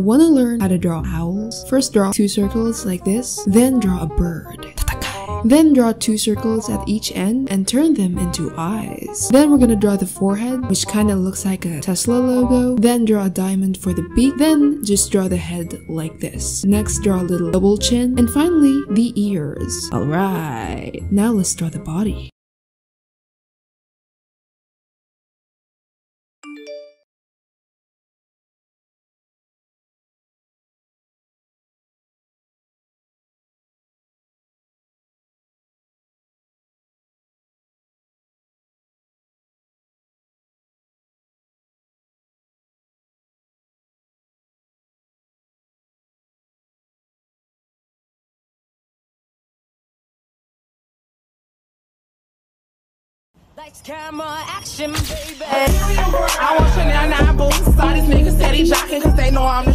Wanna learn how to draw owls? First draw two circles like this, then draw a bird. Then draw two circles at each end and turn them into eyes. Then we're gonna draw the forehead, which kinda looks like a Tesla logo. Then draw a diamond for the beak. Then just draw the head like this. Next, draw a little double chin. And finally, the ears. Alright, now let's draw the body. Lights, camera, action, baby. I want Chanel 9 boots. All these niggas steady he cause they know I'm